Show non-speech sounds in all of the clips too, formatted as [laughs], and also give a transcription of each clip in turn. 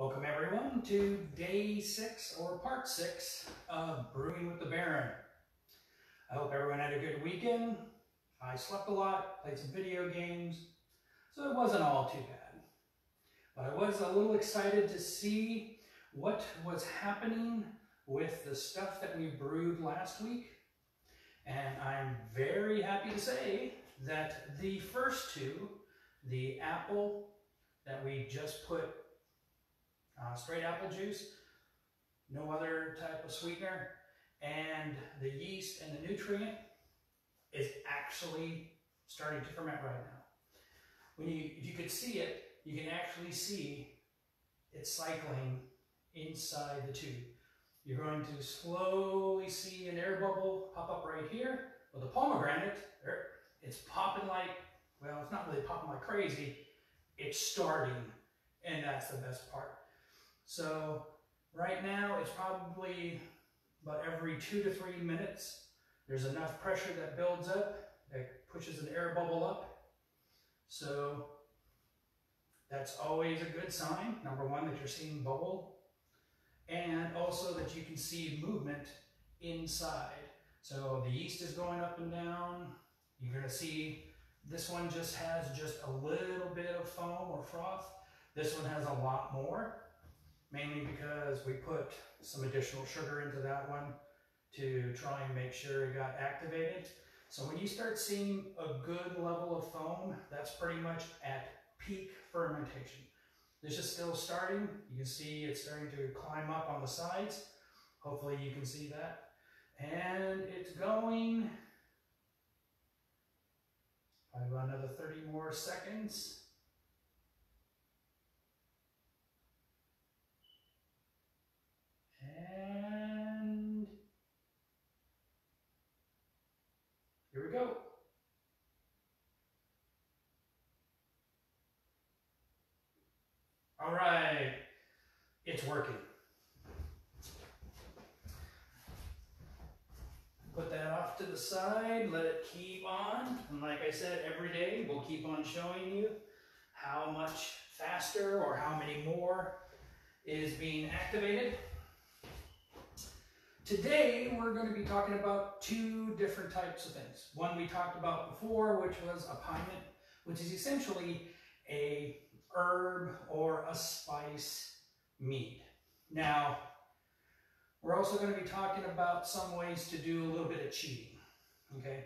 Welcome everyone to day six or part six of Brewing with the Baron. I hope everyone had a good weekend. I slept a lot, played some video games, so it wasn't all too bad. But I was a little excited to see what was happening with the stuff that we brewed last week. And I'm very happy to say that the first two, the apple that we just put uh, straight apple juice, no other type of sweetener, and the yeast and the nutrient is actually starting to ferment right now. When you, if you could see it, you can actually see it cycling inside the tube. You're going to slowly see an air bubble pop up right here. With the pomegranate, it's popping like, well, it's not really popping like crazy. It's starting, and that's the best part. So right now it's probably about every two to three minutes. There's enough pressure that builds up that pushes an air bubble up. So that's always a good sign. Number one, that you're seeing bubble. And also that you can see movement inside. So the yeast is going up and down. You're to see this one just has just a little bit of foam or froth. This one has a lot more mainly because we put some additional sugar into that one to try and make sure it got activated. So when you start seeing a good level of foam, that's pretty much at peak fermentation. This is still starting. You can see it's starting to climb up on the sides. Hopefully you can see that. And it's going probably another 30 more seconds. And here we go. All right, it's working. Put that off to the side, let it keep on. And like I said, every day we'll keep on showing you how much faster or how many more is being activated. Today, we're going to be talking about two different types of things. One we talked about before, which was a piment, which is essentially a herb or a spice mead. Now, we're also going to be talking about some ways to do a little bit of cheating, okay?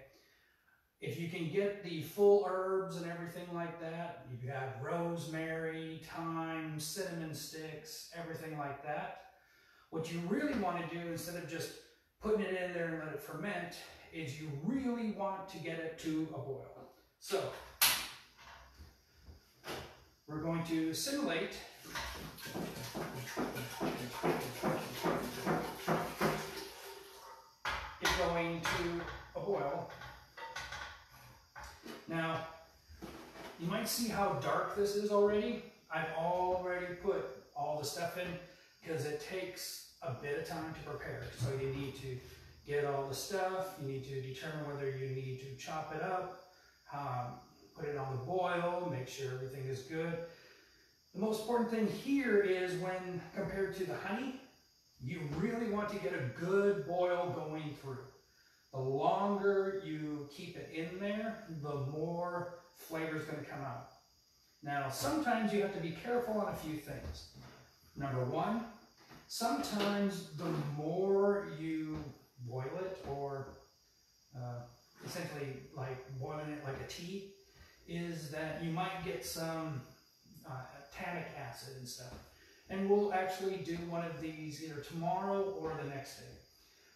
If you can get the full herbs and everything like that, you have rosemary, thyme, cinnamon sticks, everything like that, what you really want to do, instead of just putting it in there and let it ferment, is you really want to get it to a boil. So, we're going to simulate it going to a boil. Now, you might see how dark this is already. I've already put all the stuff in because it takes a bit of time to prepare. So you need to get all the stuff, you need to determine whether you need to chop it up, um, put it on the boil, make sure everything is good. The most important thing here is when compared to the honey, you really want to get a good boil going through. The longer you keep it in there, the more flavor is going to come out. Now, sometimes you have to be careful on a few things. Number one, sometimes the more you boil it or uh, essentially like boiling it like a tea is that you might get some uh, tannic acid and stuff. And we'll actually do one of these either tomorrow or the next day.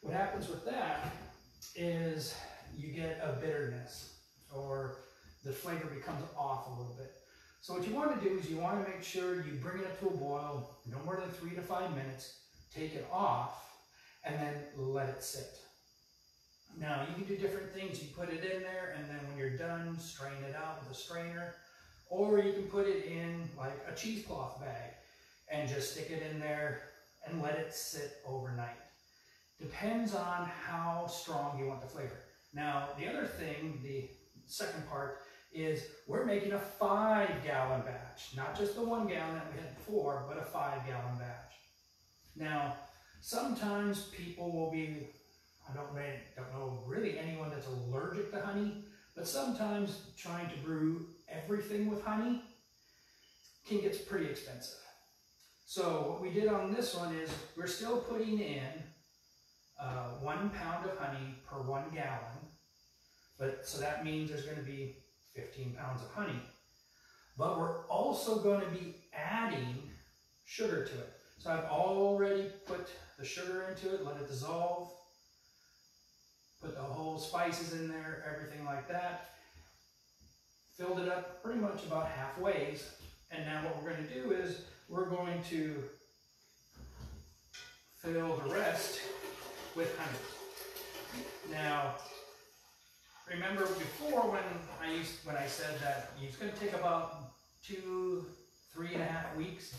What happens with that is you get a bitterness or the flavor becomes off a little bit. So what you want to do is you want to make sure you bring it up to a boil, no more than three to five minutes, take it off, and then let it sit. Now, you can do different things. You put it in there, and then when you're done, strain it out with a strainer, or you can put it in like a cheesecloth bag and just stick it in there and let it sit overnight. Depends on how strong you want the flavor. Now, the other thing, the second part, is we're making a five gallon batch, not just the one gallon that we had before, but a five gallon batch. Now, sometimes people will be, I don't, don't know really anyone that's allergic to honey, but sometimes trying to brew everything with honey can get pretty expensive. So what we did on this one is we're still putting in uh, one pound of honey per one gallon, but so that means there's going to be 15 pounds of honey. But we're also going to be adding sugar to it. So I've already put the sugar into it, let it dissolve, put the whole spices in there, everything like that. Filled it up pretty much about halfway. And now what we're going to do is we're going to fill the rest with honey. Now, remember before when I used when I said that it's going to take about two, three and a half weeks.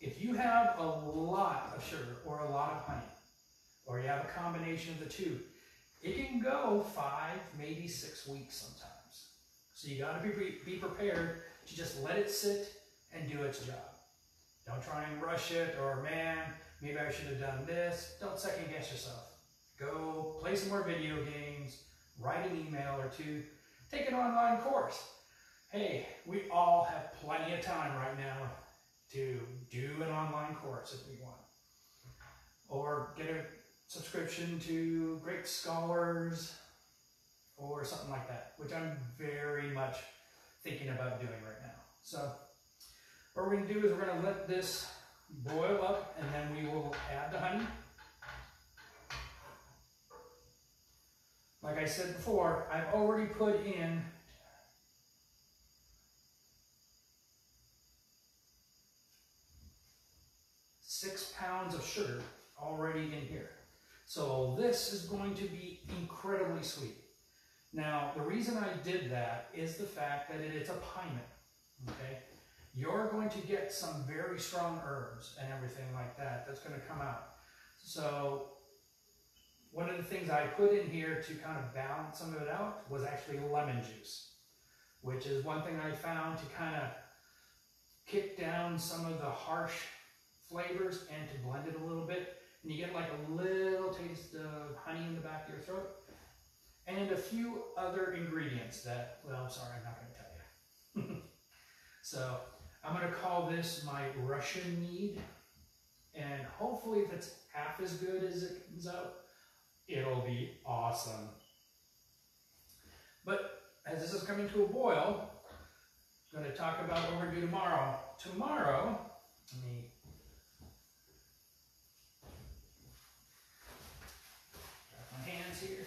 If you have a lot of sugar or a lot of honey, or you have a combination of the two, it can go five, maybe six weeks sometimes. So you got to be, be prepared to just let it sit and do its job. Don't try and rush it or man, maybe I should have done this. Don't second guess yourself. Go play some more video games, write an email or two, take an online course. Hey, we all have plenty of time right now to do an online course if we want. Or get a subscription to Great Scholars or something like that, which I'm very much thinking about doing right now. So what we're going to do is we're going to let this boil up and then we will add the honey. Like I said before, I've already put in six pounds of sugar already in here. So this is going to be incredibly sweet. Now, the reason I did that is the fact that it's a piment, okay? You're going to get some very strong herbs and everything like that that's going to come out. So one of the things I put in here to kind of balance some of it out was actually lemon juice, which is one thing I found to kind of kick down some of the harsh flavors and to blend it a little bit. And you get like a little taste of honey in the back of your throat. And a few other ingredients that, well, I'm sorry, I'm not going to tell you. [laughs] so I'm going to call this my Russian mead. And hopefully if it's half as good as it comes out, it'll be awesome. But as this is coming to a boil, I'm going to talk about what we're going to do tomorrow. Tomorrow, let me my hands here.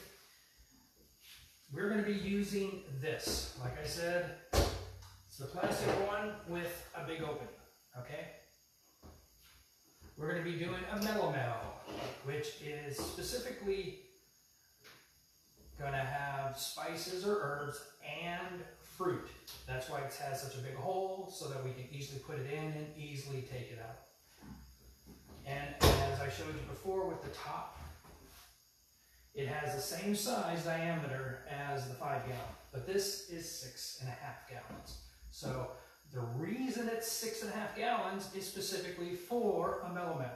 We're going to be using this. Like I said, it's the plastic one with a big opening, okay? We're going to be doing a melomel, which is specifically going to have spices or herbs and fruit. That's why it has such a big hole, so that we can easily put it in and easily take it out. And as I showed you before with the top, it has the same size diameter as the five gallon, but this is six and a half gallons. So the reason it's six and a half gallons is specifically for a melomel.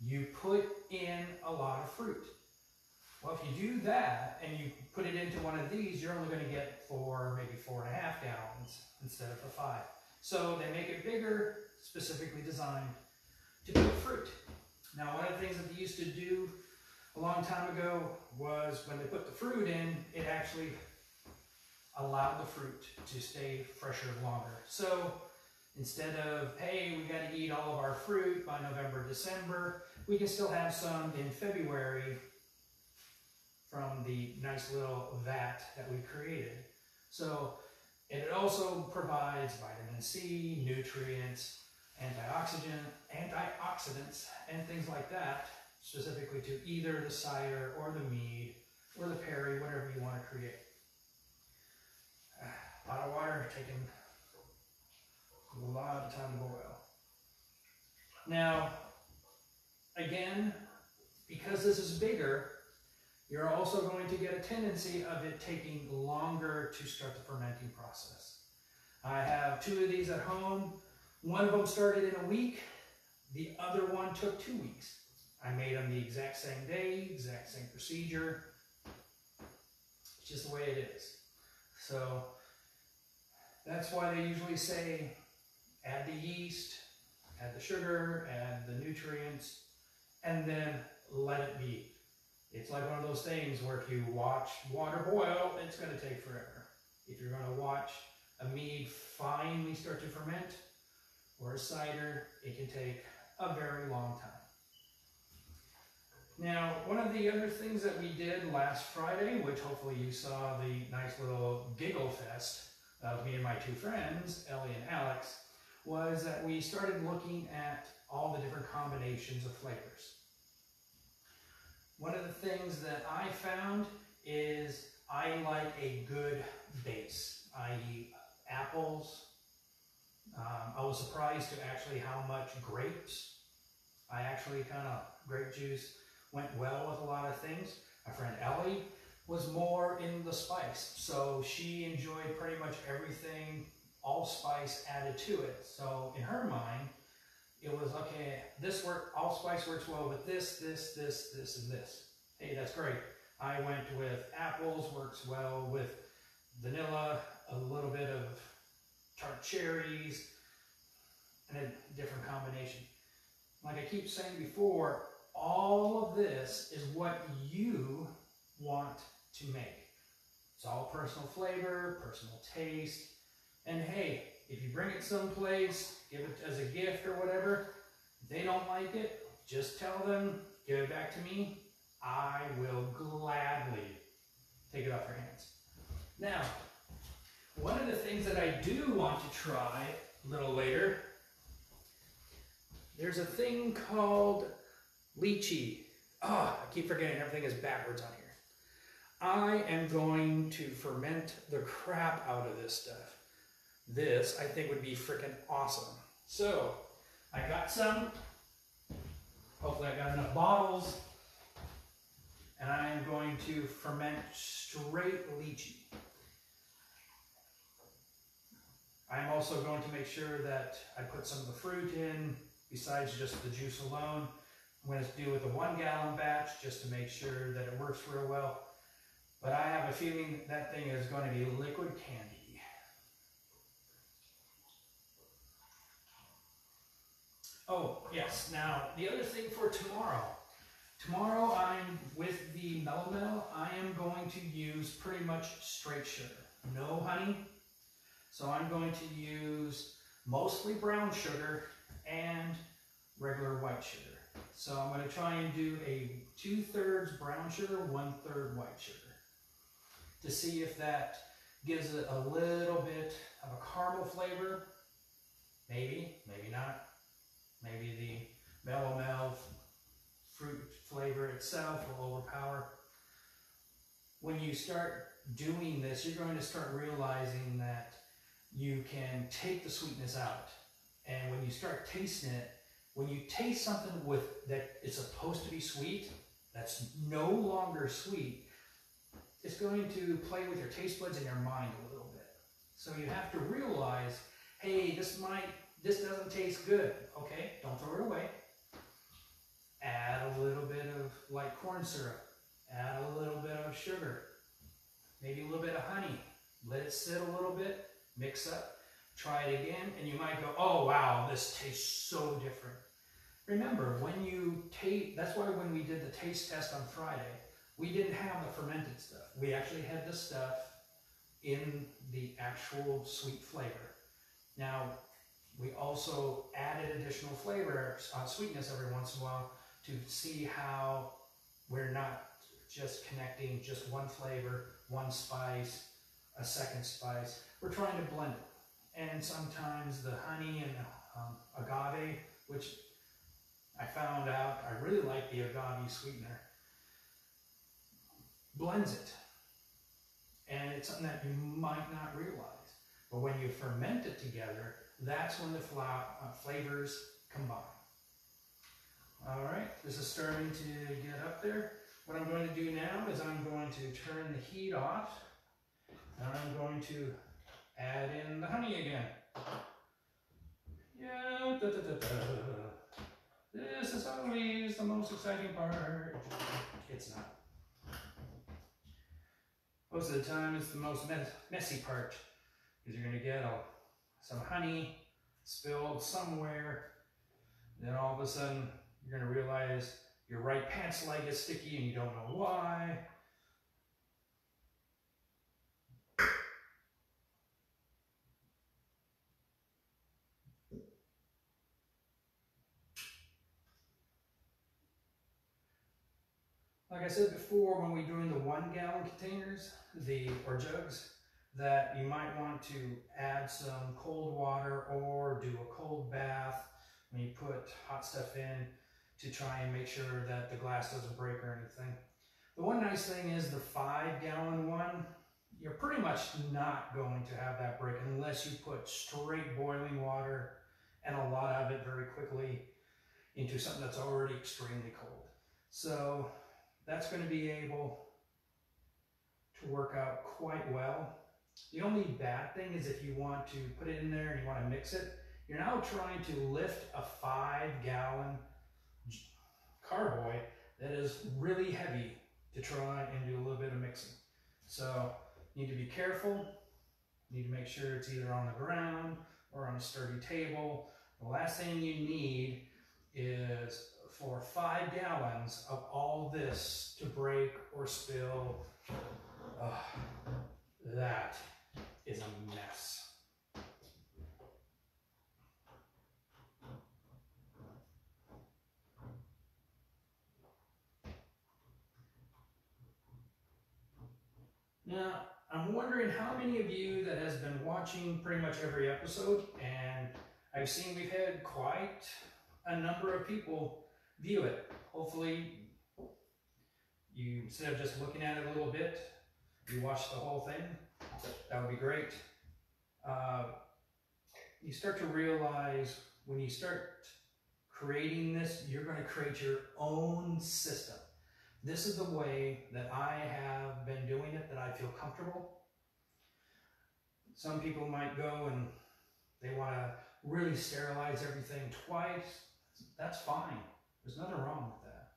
You put in a lot of fruit. Well, if you do that and you put it into one of these, you're only going to get four, maybe four and a half gallons instead of the five. So they make it bigger, specifically designed to put fruit. Now, one of the things that they used to do a long time ago was when they put the fruit in, it actually allowed the fruit to stay fresher longer. So instead of, hey, we got to eat all of our fruit by November, December, we can still have some in February from the nice little vat that we created. So and it also provides vitamin C, nutrients, antioxidant, antioxidants, and things like that, specifically to either the cider or the mead or the perry, whatever you want to create. A lot of water taking a lot of time to boil. Now, again, because this is bigger, you're also going to get a tendency of it taking longer to start the fermenting process. I have two of these at home. One of them started in a week. The other one took two weeks. I made them the exact same day, exact same procedure. It's just the way it is. So that's why they usually say add the yeast, add the sugar, add the nutrients, and then let it be. It's like one of those things where if you watch water boil, it's going to take forever. If you're going to watch a mead finally start to ferment, or a cider, it can take a very long time. Now, one of the other things that we did last Friday, which hopefully you saw the nice little giggle fest of me and my two friends, Ellie and Alex, was that we started looking at all the different combinations of flavors. One of the things that I found is I like a good base, i.e. apples. Um, I was surprised to actually how much grapes. I actually kind of, grape juice went well with a lot of things. My friend Ellie was more in the spice. So she enjoyed pretty much everything, all spice added to it. So in her mind, it was, okay, this work, all spice works well with this, this, this, this, and this. Hey, that's great. I went with apples, works well with vanilla, a little bit of tart cherries, and a different combination. Like I keep saying before, all of this is what you want to make. It's all personal flavor, personal taste, and hey, if you bring it someplace, give it as a gift or whatever, they don't like it, just tell them, give it back to me. I will gladly take it off your hands. Now, one of the things that I do want to try a little later, there's a thing called lychee. Oh, I keep forgetting everything is backwards on here. I am going to ferment the crap out of this stuff. This, I think, would be freaking awesome. So, I got some. Hopefully I got enough bottles. And I am going to ferment straight lychee. I'm also going to make sure that I put some of the fruit in besides just the juice alone. I'm going to do with a one gallon batch just to make sure that it works real well. But I have a feeling that thing is going to be liquid candy. Oh, yes. Now, the other thing for tomorrow. Tomorrow I'm with the melomel. I am going to use pretty much straight sugar. No honey. So I'm going to use mostly brown sugar and regular white sugar. So I'm going to try and do a two-thirds brown sugar, one-third white sugar to see if that gives it a little bit of a caramel flavor. Maybe, maybe not. Maybe the melomel fruit flavor itself will overpower. When you start doing this, you're going to start realizing that you can take the sweetness out. And when you start tasting it, when you taste something with that it's supposed to be sweet, that's no longer sweet, it's going to play with your taste buds and your mind a little bit. So you have to realize, hey, this might, this doesn't taste good. Okay, don't throw it away. Add a little bit of light corn syrup. Add a little bit of sugar. Maybe a little bit of honey. Let it sit a little bit. Mix up. Try it again, and you might go, oh wow, this tastes so different. Remember, when you taste, that's why when we did the taste test on Friday, we didn't have the fermented stuff. We actually had the stuff in the actual sweet flavor. Now, we also added additional flavor, uh, sweetness every once in a while to see how we're not just connecting just one flavor, one spice, a second spice. We're trying to blend it and sometimes the honey and um, agave, which I found out I really like the agave sweetener, blends it. And it's something that you might not realize. But when you ferment it together, that's when the uh, flavors combine. All right, this is starting to get up there. what I'm going to do now is I'm going to turn the heat off and I'm going to add in the honey again. Yeah, da, da, da, this is always the most exciting part. It's not. Most of the time, it's the most messy part because you're going to get a, some honey spilled somewhere. Then all of a sudden, you're going to realize your right pants leg is sticky and you don't know why. Like I said before, when we're doing the one gallon containers, the or jugs, that you might want to add some cold water or do a cold bath when you put hot stuff in to try and make sure that the glass doesn't break or anything. The one nice thing is the five gallon one, you're pretty much not going to have that break unless you put straight boiling water and a lot of it very quickly into something that's already extremely cold. So that's going to be able to work out quite well. The only bad thing is if you want to put it in there and you want to mix it, you're now trying to lift a five gallon carboy that is really heavy to try and do a little bit of mixing. So you need to be careful. You need to make sure it's either on the ground or on a sturdy table. The last thing you need is for five gallons of all this to break or spill. That is a mess. Now, I'm wondering how many of you that has been watching pretty much every episode, and I've seen we've had quite a number of people view it. Hopefully, you instead of just looking at it a little bit, you watch the whole thing. That would be great. Uh, you start to realize when you start creating this, you're going to create your own system. This is the way that I have been doing it that I feel comfortable. Some people might go and they want to really sterilize everything twice. That's fine. There's nothing wrong with that.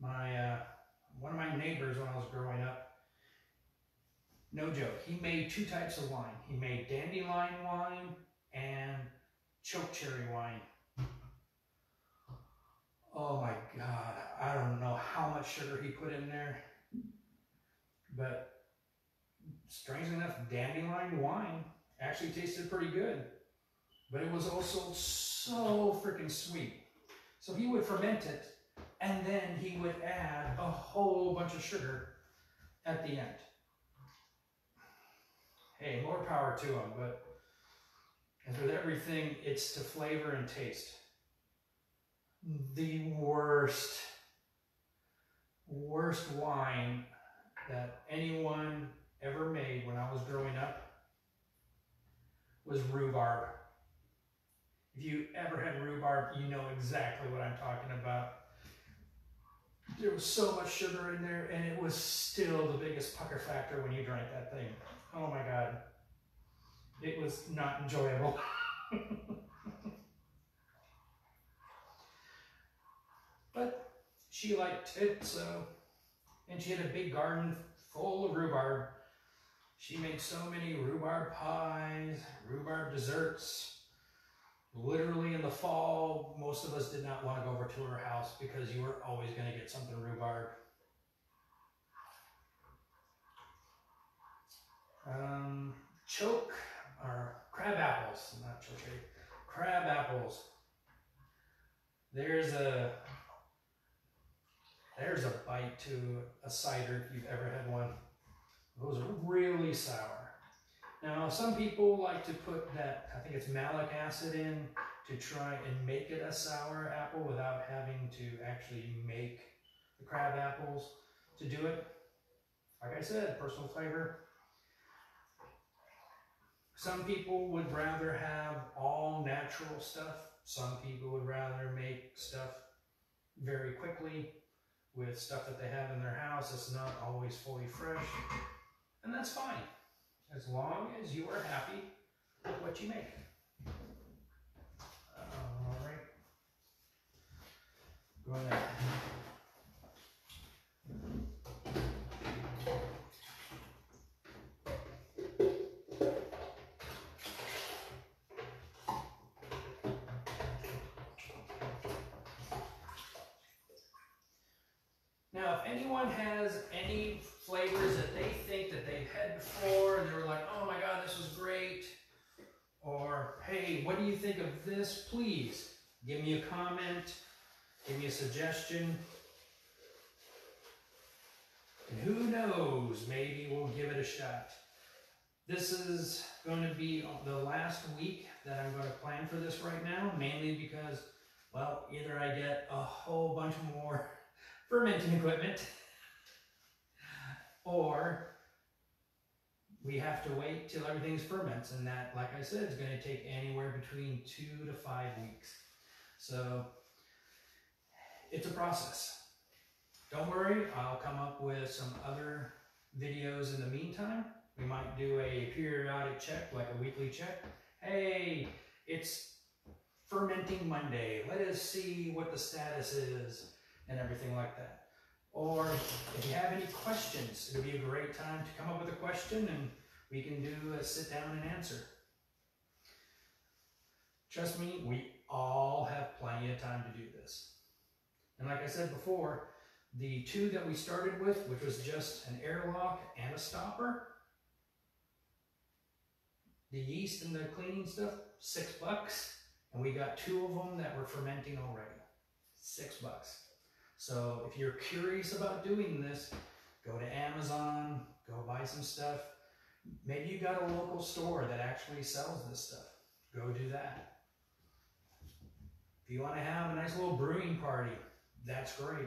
My uh, one of my neighbors when I was growing up, no joke, he made two types of wine. He made dandelion wine and choke cherry wine. Oh my God, I don't know how much sugar he put in there, but strangely enough, dandelion wine actually tasted pretty good but it was also so freaking sweet. So he would ferment it, and then he would add a whole bunch of sugar at the end. Hey, more power to him, but as with everything, it's to flavor and taste. The worst, worst wine that anyone ever made when I was growing up was rhubarb. If you ever had rhubarb, you know exactly what I'm talking about. There was so much sugar in there, and it was still the biggest pucker factor when you drank that thing. Oh my God. It was not enjoyable. [laughs] but she liked it, so, and she had a big garden full of rhubarb. She made so many rhubarb pies, rhubarb desserts, literally in the fall, most of us did not want to go over to her house because you were always going to get something rhubarb. Um, choke, or crab apples, not choke, crab apples. There's a, there's a bite to a cider if you've ever had one. Those are really sour. Now, some people like to put that, I think it's malic acid in to try and make it a sour apple without having to actually make the crab apples to do it. Like I said, personal flavor. Some people would rather have all natural stuff. Some people would rather make stuff very quickly with stuff that they have in their house. It's not always fully fresh, and that's fine as long as you are happy with what you make. All right. Going to Now, if anyone has any flavors that they think that they've had before and they were like, oh my god, this was great, or hey, what do you think of this? Please give me a comment, give me a suggestion. And who knows, maybe we'll give it a shot. This is going to be the last week that I'm going to plan for this right now, mainly because, well, either I get a whole bunch more [laughs] fermenting equipment, or we have to wait till everything's ferments, and that, like I said, is going to take anywhere between two to five weeks. So it's a process. Don't worry, I'll come up with some other videos in the meantime. We might do a periodic check, like a weekly check. Hey, it's fermenting Monday. Let us see what the status is and everything like that. Or if you have any questions, it'll be a great time to come up with a question and we can do a sit down and answer. Trust me, we all have plenty of time to do this. And like I said before, the two that we started with, which was just an airlock and a stopper, the yeast and the cleaning stuff, six bucks. And we got two of them that were fermenting already. Six bucks. So if you're curious about doing this, go to Amazon, go buy some stuff. Maybe you got a local store that actually sells this stuff. Go do that. If you want to have a nice little brewing party, that's great.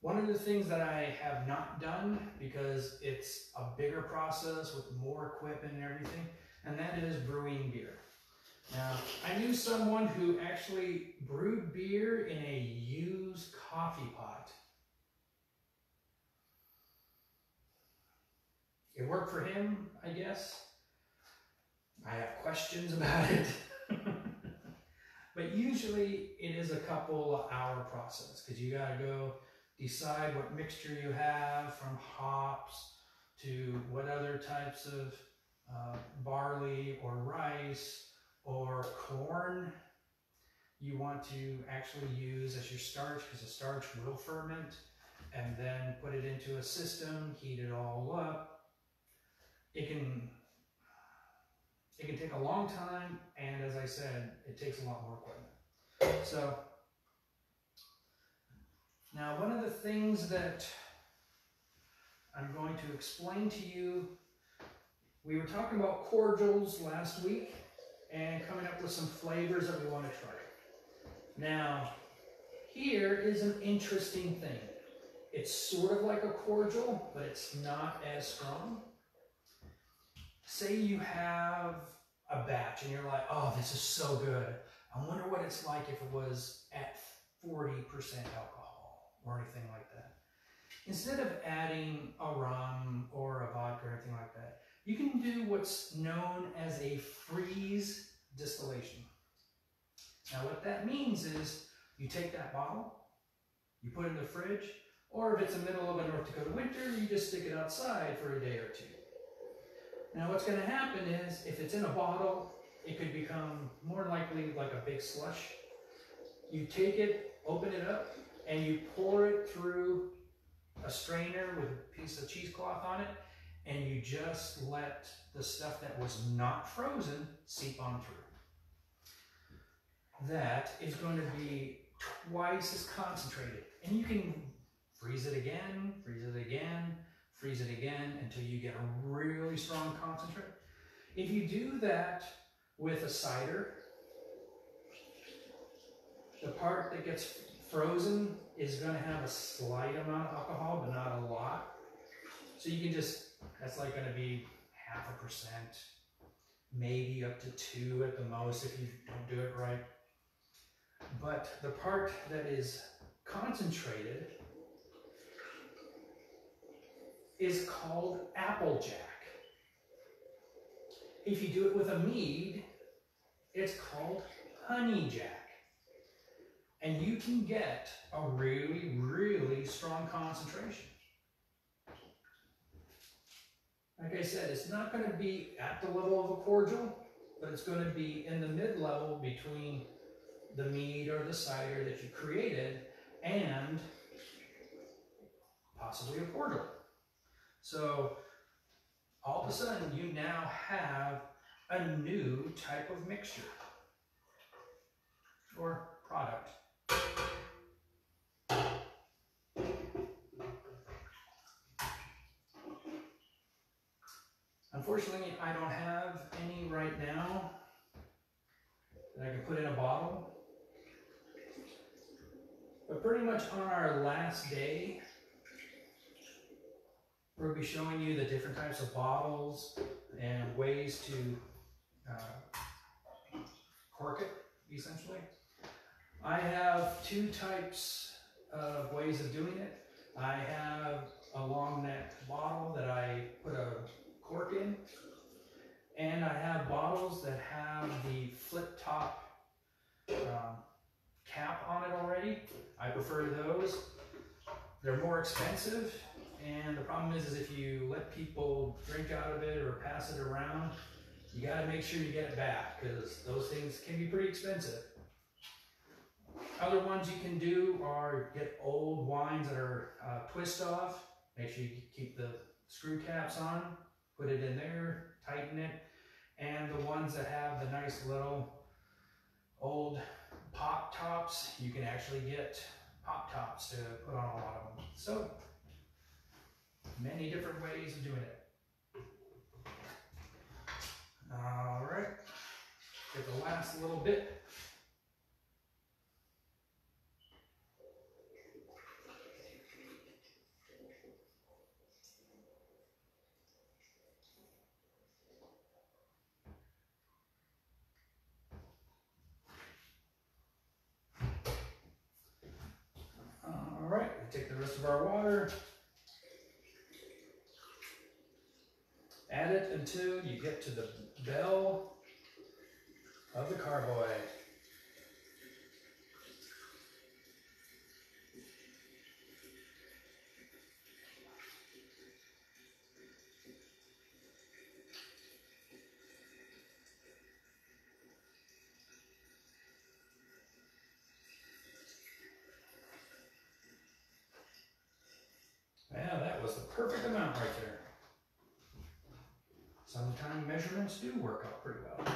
One of the things that I have not done because it's a bigger process with more equipment and everything, and that is brewing beer. Now, I knew someone who actually brewed beer in a used coffee pot. It worked for him, I guess. I have questions [laughs] about it. but usually it is a couple hour process because you got to go decide what mixture you have from hops to what other types of uh, barley or rice or corn you want to actually use as your starch because the starch will ferment and then put it into a system, heat it all up. It can it can take a long time and as I said, it takes a lot more equipment. So now one of the things that I'm going to explain to you, we were talking about cordials last week and coming up with some flavors that we want to try. Now, here is an interesting thing. It's sort of like a cordial, but it's not as strong. Say you have a batch and you're like, oh, this is so good. I wonder what it's like if it was at 40% alcohol or anything like that. Instead of adding a rum or a vodka or anything like that, you can do what's known as a freeze distillation. Now what that means is you take that bottle, you put it in the fridge, or if it's the middle of a North Dakota winter, you just stick it outside for a day or two. Now what's going to happen is if it's in a bottle, it could become more likely like a big slush. You take it, open it up, and you pour it through a strainer with a piece of cheesecloth on it, and you just let the stuff that was not frozen seep on through. That is going to be twice as concentrated. And you can freeze it again, freeze it again, freeze it again until you get a really strong concentrate. If you do that with a cider, the part that gets frozen is going to have a slight amount of alcohol, but not a lot. So you can just that's like going to be half a percent, maybe up to two at the most if you don't do it right. But the part that is concentrated is called Applejack. If you do it with a mead, it's called Honey Jack. And you can get a really, really strong concentration. Like I said, it's not going to be at the level of a cordial, but it's going to be in the mid-level between the mead or the cider that you created and possibly a cordial. So all of a sudden you now have a new type of mixture or product. Unfortunately, I don't have any right now that I can put in a bottle. But pretty much on our last day, we'll be showing you the different types of bottles and ways to uh, cork it, essentially. I have two types of ways of doing it. I have a long neck bottle that I put a cork in. And I have bottles that have the flip top um, cap on it already. I prefer those. They're more expensive, and the problem is, is if you let people drink out of it or pass it around, you gotta make sure you get it back, because those things can be pretty expensive. Other ones you can do are get old wines that are uh, twist off. Make sure you keep the screw caps on, put it in there, tighten it. And the ones that have the nice little old pop tops, you can actually get pop tops to put on a lot of them. So, many different ways of doing it. All right, get the last little bit. All right, we take the rest of our water. Add it until you get to the bell of the carboy. Do work out pretty well.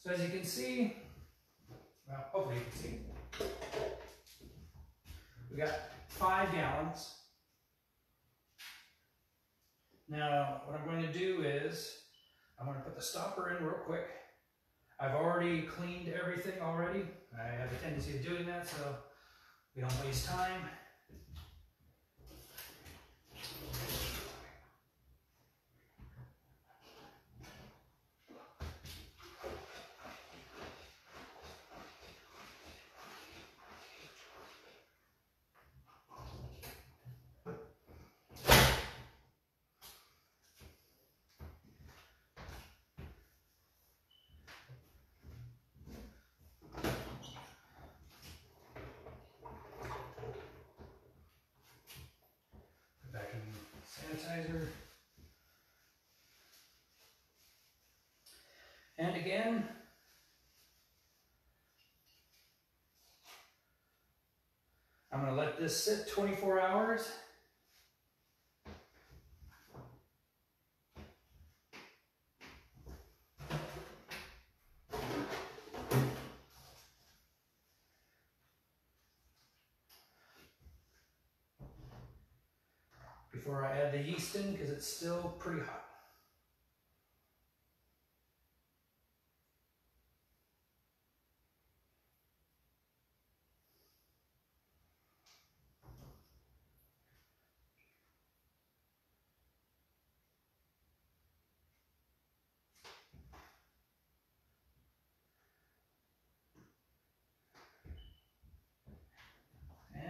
So as you can see, well, hopefully you can see, we got five gallons. Now, what I'm going to do is, I'm going to put the stopper in real quick. I've already cleaned everything already. I have a tendency of doing that, so we don't waste time. Put back in sanitizer. And again, I'm going to let this sit 24 hours. before I add the yeast in because it's still pretty hot.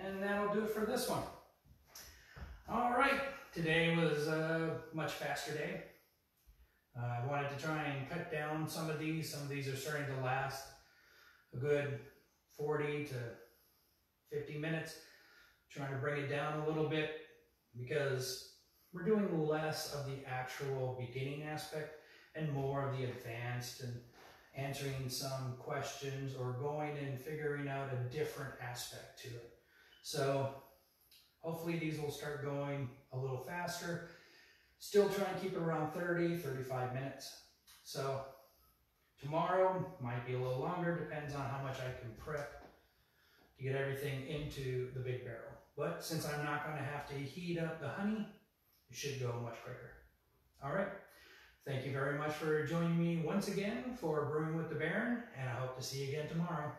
And that'll do it for this one. All right, today was a much faster day. Uh, I wanted to try and cut down some of these. Some of these are starting to last a good 40 to 50 minutes. Trying to bring it down a little bit because we're doing less of the actual beginning aspect and more of the advanced and answering some questions or going and figuring out a different aspect to it. So hopefully these will start going a little faster. Still try and keep it around 30, 35 minutes. So tomorrow might be a little longer, depends on how much I can prep to get everything into the big barrel. But since I'm not gonna have to heat up the honey, it should go much quicker. All right, thank you very much for joining me once again for Brewing with the Baron, and I hope to see you again tomorrow.